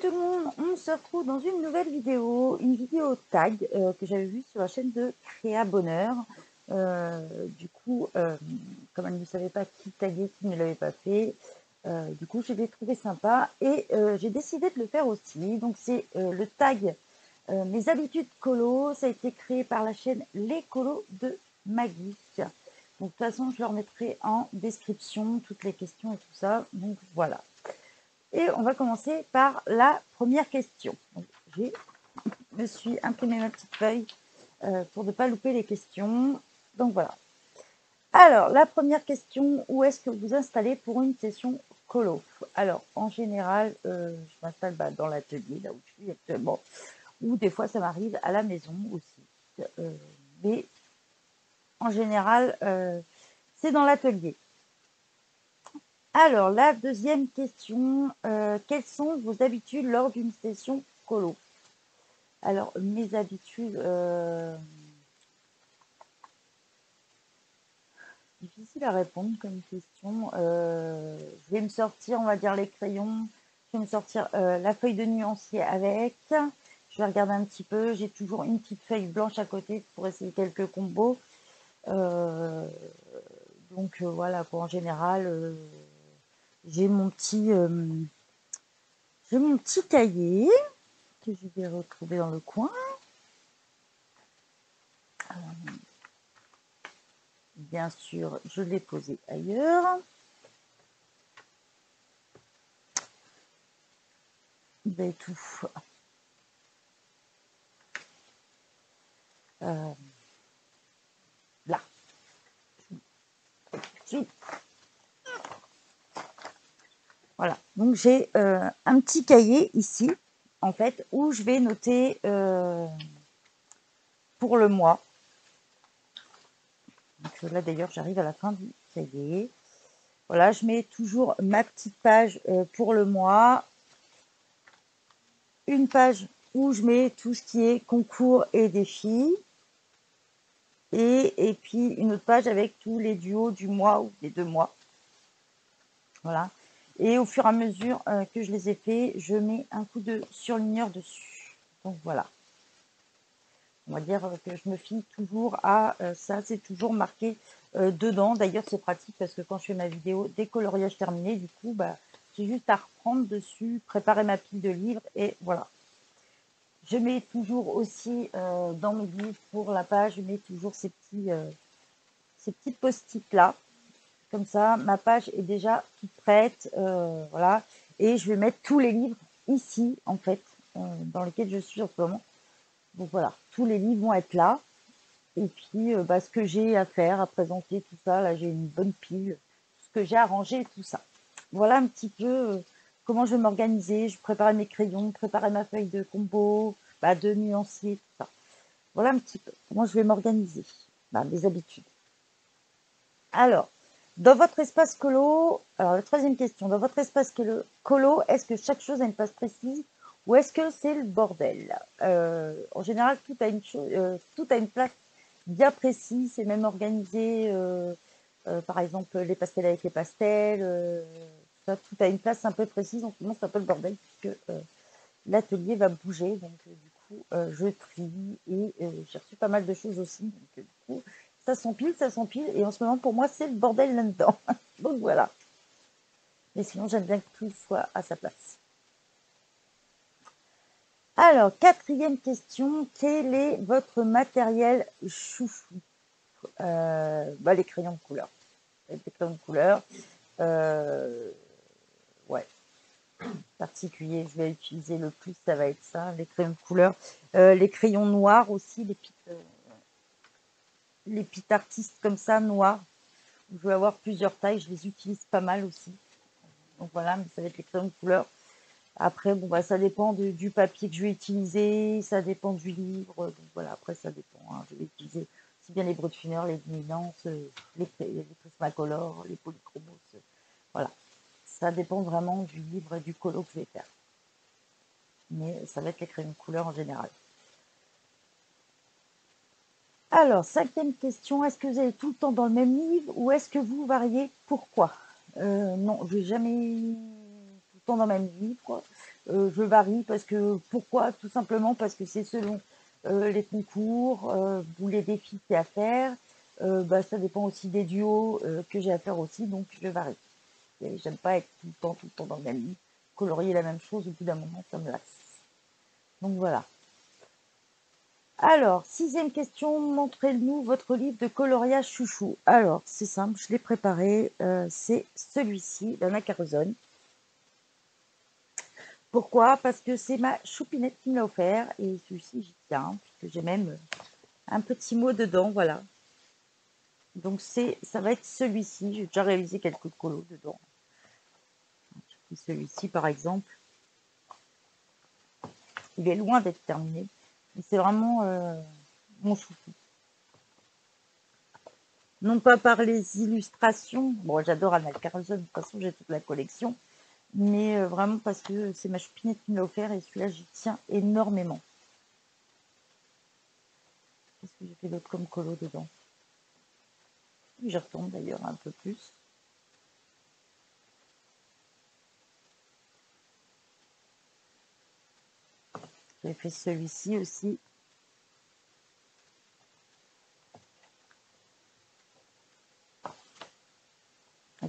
tout le monde, on se retrouve dans une nouvelle vidéo, une vidéo tag euh, que j'avais vue sur la chaîne de Créa Bonheur. Euh, du coup, euh, comme elle ne savait pas qui taguer, qui ne l'avait pas fait, du coup, je l'ai trouvé sympa et j'ai décidé de le faire aussi. Donc, c'est le tag Mes habitudes colo. Ça a été créé par la chaîne Les Colos de Maggie. Donc, de toute façon, je leur mettrai en description toutes les questions et tout ça. Donc, voilà. Et on va commencer par la première question. je me suis imprimé ma petite feuille euh, pour ne pas louper les questions. Donc voilà. Alors, la première question, où est-ce que vous installez pour une session colo? Alors, en général, euh, je m'installe bah, dans l'atelier, là où je suis actuellement, ou des fois, ça m'arrive à la maison aussi. Euh, mais en général, c'est dans l'atelier. Alors, la deuxième question, euh, quelles sont vos habitudes lors d'une session colo? Alors, mes habitudes, euh, difficile à répondre comme question. Euh, je vais me sortir, on va dire, les crayons. Je vais me sortir la feuille de nuancier avec. Je vais regarder un petit peu. J'ai toujours une petite feuille blanche à côté pour essayer quelques combos. donc voilà, en général, j'ai mon petit euh, j'ai mon petit cahier que je vais retrouver dans le coin. Euh, bien sûr, je l'ai posé ailleurs. Ben, tout. Euh, là. Voilà, donc j'ai euh, un petit cahier ici, en fait, où je vais noter euh, pour le mois. Là, d'ailleurs, j'arrive à la fin du cahier. Voilà, je mets toujours ma petite page euh, pour le mois. Une page où je mets tout ce qui est concours et défis. Et, et puis une autre page avec tous les duos du mois ou des deux mois. Voilà. Et au fur et à mesure euh, que je les ai faits, je mets un coup de surligneur dessus. Donc voilà. On va dire que je me fie toujours à euh, ça, c'est toujours marqué euh, dedans. D'ailleurs, c'est pratique parce que quand je fais ma vidéo décoloriage terminé, du coup, bah, j'ai juste à reprendre dessus, préparer ma pile de livres et voilà. Je mets toujours aussi dans mes livres pour la page, je mets toujours ces petits, ces petits post-it là comme ça, ma page est déjà toute prête. Euh, voilà. Et je vais mettre tous les livres ici, en fait, euh, dans lesquels je suis en ce moment. Donc voilà, tous les livres vont être là. Et puis, euh, bah, ce que j'ai à faire, à présenter, tout ça, là, j'ai une bonne pile. Ce que j'ai arrangé, tout ça. Voilà un petit peu comment je vais m'organiser. Je prépare mes crayons, préparer ma feuille de combo, bah, de nuancier, tout ça. Voilà un petit peu comment je vais m'organiser. Bah, mes habitudes. Alors, dans votre espace colo, alors la troisième question, dans votre espace colo, est-ce que chaque chose a une place précise ou est-ce que c'est le bordel? Euh, En général, tout a, une euh, tout a une place bien précise, c'est même organisé, euh, par exemple les pastels avec les pastels, tout a une place un peu précise, donc c'est un peu le bordel puisque l'atelier va bouger, donc du coup je trie et j'ai reçu pas mal de choses aussi, donc du coup ça s'empile, ça s'empile, et en ce moment, pour moi, c'est le bordel là-dedans. Donc voilà. Mais sinon, j'aime bien que tout soit à sa place. Alors, quatrième question, quel est votre matériel chouchou? Euh, bah, Les crayons de couleur. Les crayons de couleur. Euh, ouais. Particulier, je vais utiliser le plus, ça va être ça, les crayons de couleur. Euh, les crayons noirs aussi, les petites les petits artistes comme ça, noirs. Je vais avoir plusieurs tailles, je les utilise pas mal aussi. Donc voilà, mais ça va être les crayons de couleur. Après, bon, bah, ça dépend du papier que je vais utiliser, ça dépend du livre. Donc voilà, après, ça dépend. Hein. Je vais utiliser aussi bien les brut les luminances, les, les prismacolores, les polychromos. Voilà. Ça dépend vraiment du livre et du colo que je vais faire. Mais ça va être les crayons de couleur en général. Alors, cinquième question, est-ce que vous allez tout le temps dans le même livre ou est-ce que vous variez Pourquoi? Euh, Non, je vais jamais tout le temps dans le même livre. je varie parce que pourquoi? Tout simplement parce que c'est selon les concours ou les défis qu'il y a à faire. bah, ça dépend aussi des duos que j'ai à faire aussi, donc je varie. J'aime pas être tout le temps, tout le temps dans le même lit. Colorier la même chose, au bout d'un moment, ça me lasse. Donc voilà. Alors, sixième question, montrez-nous votre livre de coloriage chouchou. Alors, c'est simple, je l'ai préparé. Euh, c'est celui-ci, d'Anna Carzone. Pourquoi? Parce que c'est ma choupinette qui me l'a offert. Et celui-ci, j'y tiens, puisque j'ai même un petit mot dedans, voilà. Donc, ça va être celui-ci. J'ai déjà réalisé quelques colos dedans. Celui-ci, par exemple. Il est loin d'être terminé c'est vraiment euh, mon chouchou. Non pas par les illustrations, bon j'adore Anna Carlson, de toute façon j'ai toute la collection, mais euh, vraiment parce que c'est ma chupinette qui me l'a offert et celui-là j'y tiens énormément. Qu'est-ce que j'ai fait d'autre comme colo dedans? J'y retourne d'ailleurs un peu plus. J'ai fait celui-ci aussi.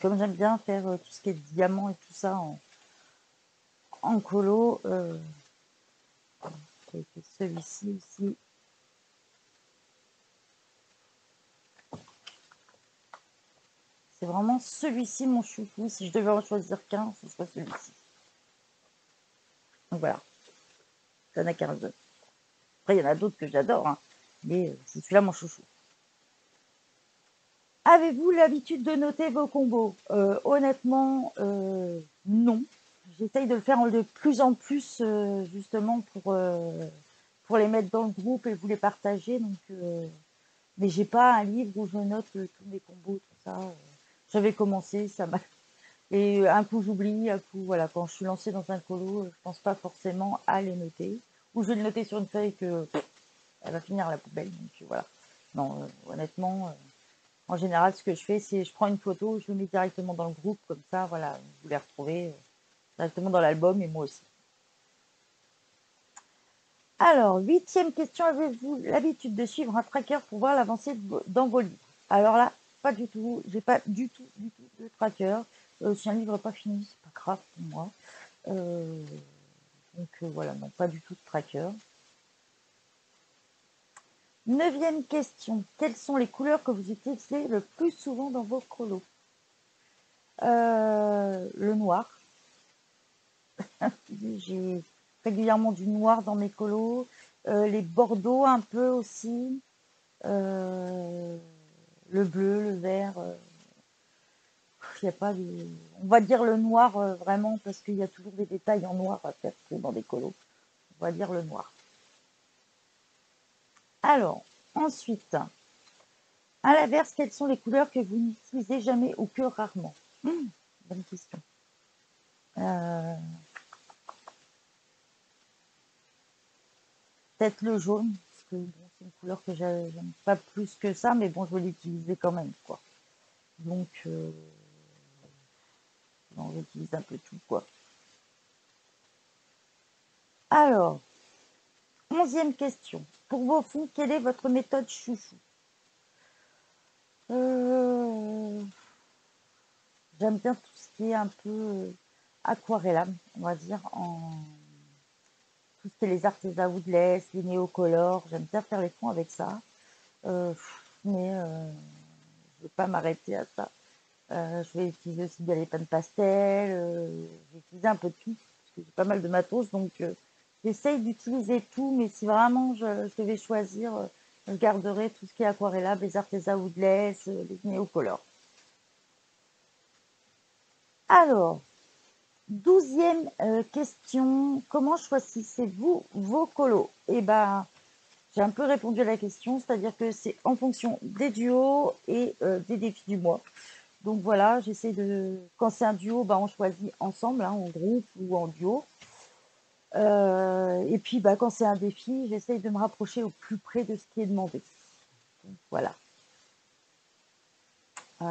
comme j'aime bien faire euh, tout ce qui est diamant et tout ça en, en colo, euh, j'ai fait celui-ci aussi. C'est vraiment celui-ci mon chouchou. Si je devais en choisir qu'un, ce serait celui-ci. Donc voilà. Ça 15 Après, il y en a d'autres que j'adore, hein. mais euh, c'est celui-là mon chouchou. Avez-vous l'habitude de noter vos combos? Euh, Honnêtement, euh, non. J'essaye de le faire de plus en plus, justement, pour, pour les mettre dans le groupe et vous les partager. Donc, mais j'ai pas un livre où je note tous mes combos, tout ça. J'avais commencé, ça m'a et un coup j'oublie, un coup voilà, quand je suis lancée dans un colo, je pense pas forcément à les noter. Ou je vais le noter sur une feuille que elle va finir à la poubelle. Donc voilà. Non, euh, honnêtement, euh, en général, ce que je fais, c'est je prends une photo, je le mets directement dans le groupe, comme ça, voilà, vous les retrouvez euh, directement dans l'album et moi aussi. Alors, huitième question, avez-vous l'habitude de suivre un tracker pour voir l'avancée dans vos livres? Alors là, pas du tout, j'ai pas du tout, du tout de tracker. Euh, si un livre pas fini, c'est pas grave pour moi. Euh, donc euh, voilà, non, pas du tout de tracker. Neuvième question. Quelles sont les couleurs que vous utilisez le plus souvent dans vos colos Le noir. J'ai régulièrement du noir dans mes colos. les bordeaux un peu aussi. le bleu, le vert il a pas de... On va dire le noir euh, vraiment parce qu'il y a toujours des détails en noir à faire dans des colos. On va dire le noir. Alors, ensuite, à l'inverse, quelles sont les couleurs que vous n'utilisez jamais ou que rarement? Hmm, Bonne question. Euh, peut-être le jaune, parce que c'est une couleur que j'aime pas plus que ça, mais bon, je vais l'utiliser quand même, quoi. Donc, euh, on utilise un peu tout, quoi. Alors, onzième question. Pour vos fonds, quelle est votre méthode chouchou? Euh, J'aime bien tout ce qui est un peu aquarellable, on va dire, en tout ce qui est les artésans woodless, les néocolores. J'aime bien faire les fonds avec ça. Euh, mais euh, je ne vais pas m'arrêter à ça. Euh, je vais utiliser aussi les pannes pastel. Euh, j'ai utilisé un peu de tout, parce que j'ai pas mal de matos. Donc, euh, j'essaye d'utiliser tout, mais si vraiment je, devais choisir, je garderai tout ce qui est aquarellable, les artésans woodless, les néocolores. Alors, douzième question, comment choisissez-vous vos colos? Eh ben, j'ai un peu répondu à la question, c'est-à-dire que c'est en fonction des duos et des défis du mois. Donc voilà, j'essaie de. Quand c'est un duo, bah, on choisit ensemble, hein, en groupe ou en duo. Euh, et puis bah, quand c'est un défi, j'essaie de me rapprocher au plus près de ce qui est demandé. voilà. Euh,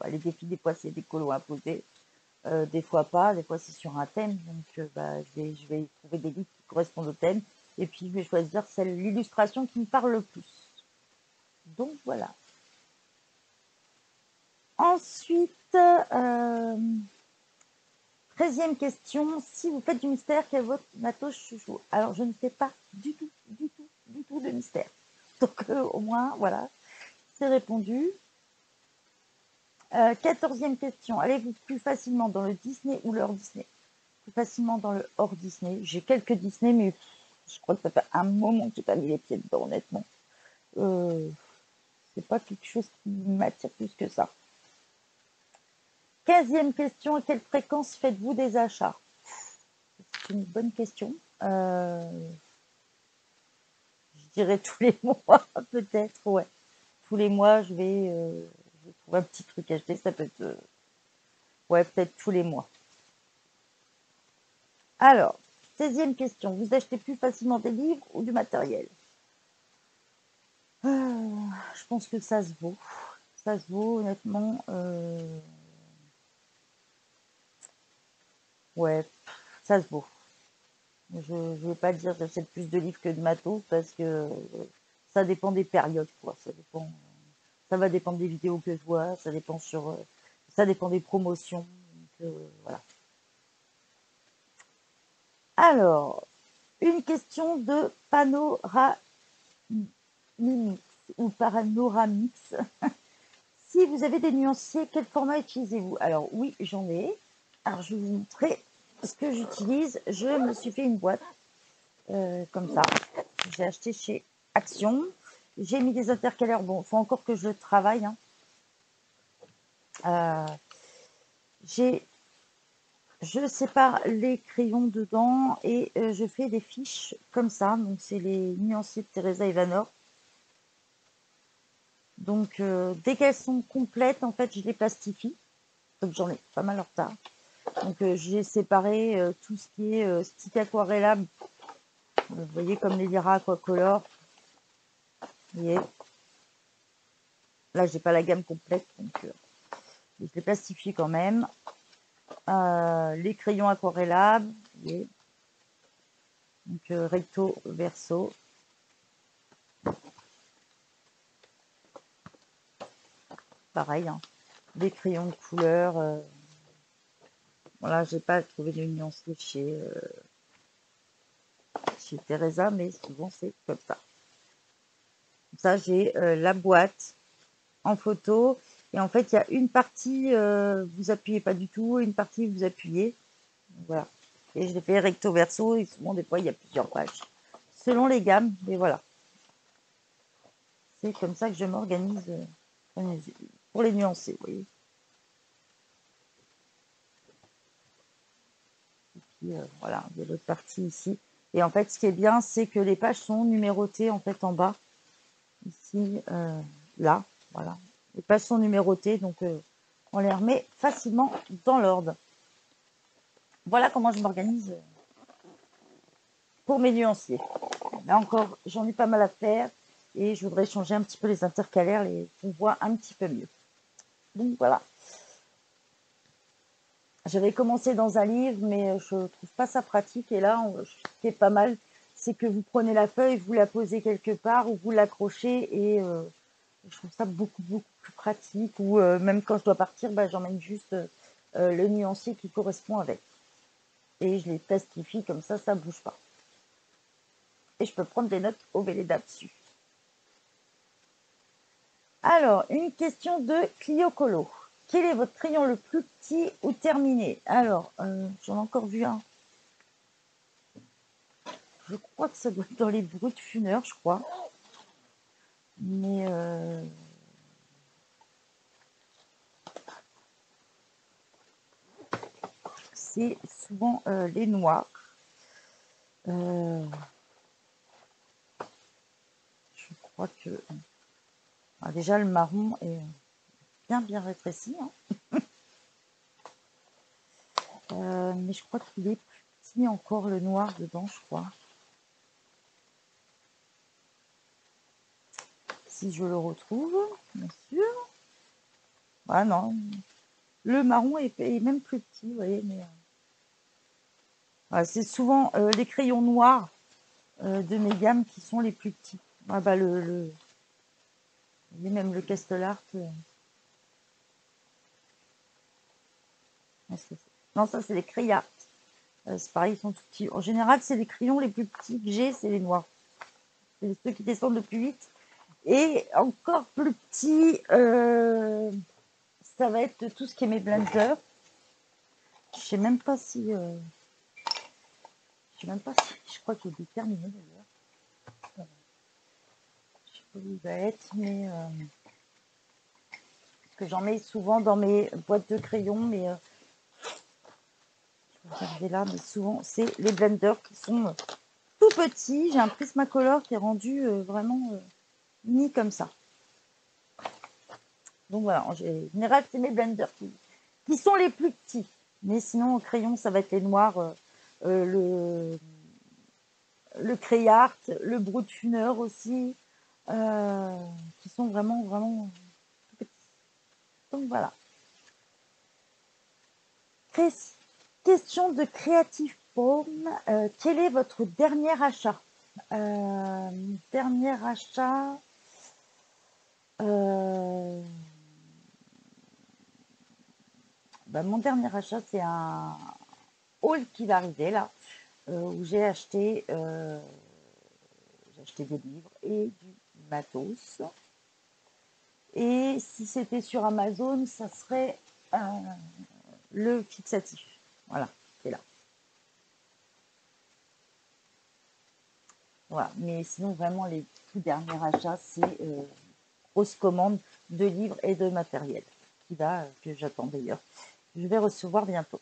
bah, les défis, des fois, c'est des colos imposés. Euh, des fois pas, des fois c'est sur un thème. Donc bah, je, vais, je vais trouver des livres qui correspondent au thème. Et puis je vais choisir celle l'illustration qui me parle le plus. Donc voilà. Ensuite, euh, 13e question. Si vous faites du mystère, quel est votre matos chouchou? Alors, je ne fais pas du tout, du tout, du tout de mystère. Donc, euh, au moins, voilà, c'est répondu. Euh, quatorzième question. Allez-vous plus facilement dans le Disney ou l'hors Disney? Plus facilement dans le hors Disney. J'ai quelques Disney, mais je crois que ça fait un moment que j'ai pas mis les pieds dedans, honnêtement. Euh, c'est pas quelque chose qui m'attire plus que ça. Quinzième question, à quelle fréquence faites-vous des achats? C'est une bonne question. Euh, je dirais tous les mois, peut-être, ouais. Tous les mois, je vais, euh, trouver un petit truc à acheter. Ça peut être, euh, ouais, peut-être tous les mois. Alors, 16e question. Vous achetez plus facilement des livres ou du matériel? Je pense que ça se vaut. Ça se vaut, honnêtement. Ouais, ça se vaut. Je ne vais pas dire que j'achète plus de livres que de matos parce que euh, ça dépend des périodes, quoi. Ça dépend, ça va dépendre des vidéos que je vois, ça dépend sur, euh, ça dépend des promotions. Donc, euh, voilà. Alors, une question de panoramix ou panoramix. si vous avez des nuanciers, quel format utilisez-vous? Alors oui, j'en ai. Alors, je vais vous montrer ce que j'utilise. Je me suis fait une boîte euh, comme ça. J'ai acheté chez Action. J'ai mis des intercalaires. Bon, il faut encore que je le travaille. Hein. Euh, j'ai, je sépare les crayons dedans et euh, je fais des fiches comme ça. Donc, c'est les nuanciers de Teresa Ivanov. Donc, dès qu'elles sont complètes, en fait, je les plastifie. Donc, j'en ai pas mal en retard. Donc euh, j'ai séparé euh, tout ce qui est euh, stick aquarellable. Vous voyez comme les Lyra Aquacolor. Voyez. Là j'ai pas la gamme complète, donc je les plastifie quand même. les crayons aquarellables. Donc recto, verso. Pareil, hein. des crayons de couleur. Voilà, j'ai pas trouvé de nuancier chez, euh, chez Teresa, mais souvent c'est comme ça. ça, j'ai euh, la boîte en photo. Et en fait, il y a une partie, euh, vous appuyez pas du tout, une partie, vous appuyez. Voilà. Et je l'ai fait recto verso, et souvent, des fois, il y a plusieurs pages. Selon les gammes, mais voilà. C'est comme ça que je m'organise pour les nuancer, vous voyez. Euh, voilà, il l'autre partie ici. Et en fait, ce qui est bien, c'est que les pages sont numérotées en fait en bas. Ici, euh, là, voilà. Les pages sont numérotées, donc euh, on les remet facilement dans l'ordre. Voilà comment je m'organise pour mes nuanciers. Là encore, j'en ai pas mal à faire et je voudrais changer un petit peu les intercalaires, les qu'on voit un petit peu mieux. Donc voilà. J'avais commencé dans un livre, mais je trouve pas ça pratique. Et là, ce qui est pas mal, c'est que vous prenez la feuille, vous la posez quelque part ou vous l'accrochez et euh, je trouve ça beaucoup, beaucoup plus pratique. Ou euh, même quand je dois partir, bah, j'emmène juste euh, le nuancier qui correspond avec. Et je les plastifie comme ça, ça bouge pas. Et je peux prendre des notes au Véleda dessus. Alors, une question de Clio Colo. Quel est votre crayon le plus petit ou terminé? Alors, euh, j'en ai encore vu un. Je crois que ça doit être dans les brutes funeurs, je crois. Mais euh, c'est souvent euh, les noirs. je crois que ah, déjà le marron est bien bien rétréci. Hein. Euh, mais je crois qu'il est plus petit encore le noir dedans, je crois. Si je le retrouve, bien sûr. Ah non. Le marron est, même plus petit, vous voyez, mais c'est souvent les crayons noirs de mes gammes qui sont les plus petits. Ah bah le, le... même le Castellart. Non, ça c'est les crayons. c'est pareil, ils sont tout petits. En général, c'est les crayons les plus petits que j'ai, c'est les noirs. C'est ceux qui descendent le plus vite. Et encore plus petit, euh, ça va être tout ce qui est mes blenders. Je sais même pas si. Euh, je sais même pas si. Je crois qu'il est terminé d'ailleurs. Je sais pas où il va être, mais. Euh, parce que j'en mets souvent dans mes boîtes de crayons, mais. Là, mais souvent, c'est les blenders qui sont tout petits. J'ai un Prismacolor qui est rendu vraiment ni comme ça. Donc voilà, en général, c'est mes blenders qui, sont les plus petits. Mais sinon, au crayon, ça va être les noirs, euh, euh, le, le Crayart, le Brutfuner aussi, euh, qui sont vraiment, vraiment petits. Donc voilà. Question de Creative Pomme. quel est votre dernier achat? Dernier achat euh, bah, mon dernier achat, c'est un haul qui va arriver là, euh, où j'ai acheté, euh, j'ai acheté des livres et du matos. Et si c'était sur Amazon, ça serait le fixatif. Voilà, c'est là. Voilà, mais sinon vraiment les tout derniers achats, c'est grosse commande de livres et de matériel qui va, euh, que j'attends d'ailleurs. Je vais recevoir bientôt.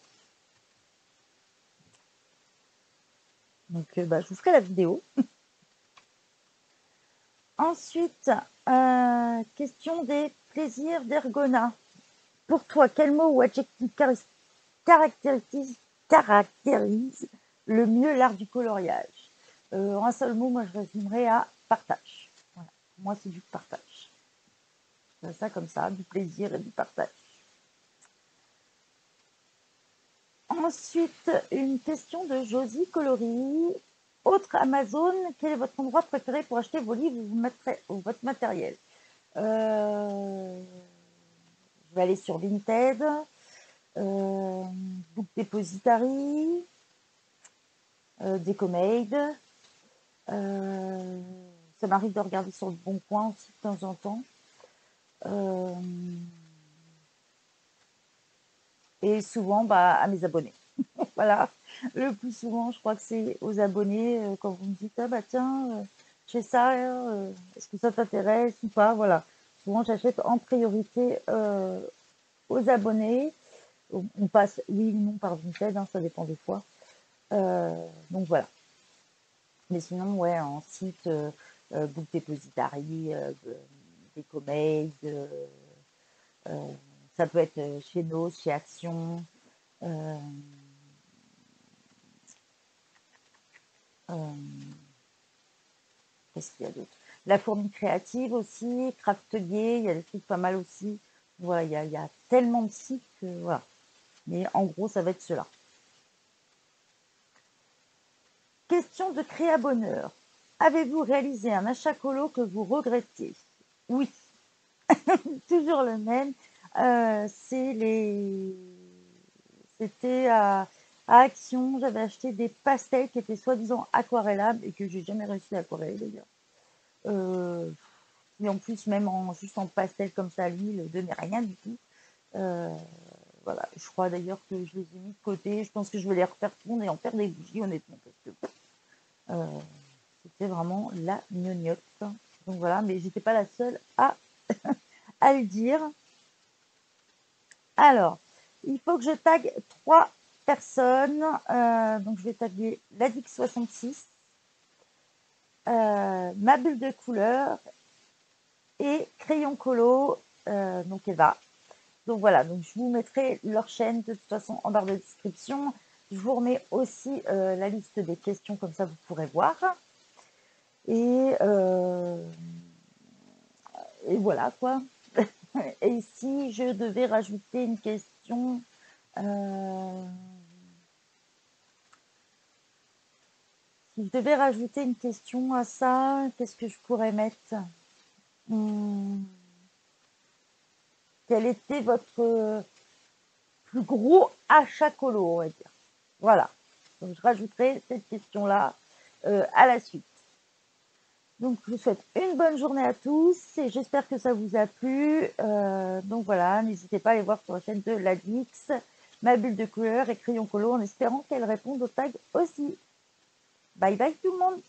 Donc, euh, bah, je vous ferai la vidéo. Ensuite, euh, question des plaisirs d'Ergona. Pour toi, quel mot ou adjectif caractérise, le mieux l'art du coloriage En un seul mot, moi je résumerai à partage. Voilà. Moi, c'est du partage ça comme ça, du plaisir et du partage. Ensuite, une question de Josie Coloris. Autre Amazon, quel est votre endroit préféré pour acheter vos livres ou, votre matériel? Euh, Je vais aller sur Vinted, euh, Book Depository, euh. Euh, ça m'arrive de regarder sur le bon coin aussi de temps en temps. Euh, et souvent bah, à mes abonnés. voilà, le plus souvent, je crois que c'est aux abonnés euh, quand vous me dites ah bah tiens, euh, j'ai ça, est-ce que ça t'intéresse ou pas Voilà, souvent j'achète en priorité aux abonnés. On, passe oui ou non par Vinted, hein, ça dépend des fois. donc voilà. Mais sinon, ouais, en site, Book Depository, des euh, euh, ça peut être euh, chez nous, chez Action. Qu'est-ce qu'il y a d'autre? La fourmi créative aussi, Craftelier, il y a des trucs pas mal aussi. Voilà, il y a, tellement de sites que voilà. Mais en gros, ça va être cela. Question de créa bonheur. Avez-vous réalisé un achat colo que vous regrettez oui, toujours le même. Euh. C'était à, Action, j'avais acheté des pastels qui étaient soi-disant aquarellables et que j'ai jamais réussi à aquareller d'ailleurs. Euh, et en plus, même en, juste en pastel comme ça, l'huile ne donnait rien du tout. Euh, voilà, je crois d'ailleurs que je les ai mis de côté. Je pense que je vais les refaire tourner en faire des bougies, honnêtement, parce que c'était vraiment la gnognotte. Donc voilà, mais j'étais pas la seule à, à le dire. Alors, il faut que je tag trois personnes. Euh, donc je vais taguer l'Addict66, euh, ma bulle de couleur et Crayon Colo, euh, donc Eva. Donc voilà, donc je vous mettrai leur chaîne de toute façon en barre de description. Je vous remets aussi la liste des questions, comme ça vous pourrez voir. Et, euh, voilà quoi. Et si je devais rajouter une question, question. Euh, si je devais rajouter une question à ça, qu'est-ce que je pourrais mettre? Hmm. Quel était votre plus gros achat colo, on va dire Voilà. Donc, je rajouterai cette question-là euh, à la suite. Donc, je vous souhaite une bonne journée à tous et j'espère que ça vous a plu. Euh, donc voilà, n'hésitez pas à aller voir sur la chaîne de Ladix, ma bulle de couleur et crayon colo en espérant qu'elle réponde au tag aussi. Bye bye tout le monde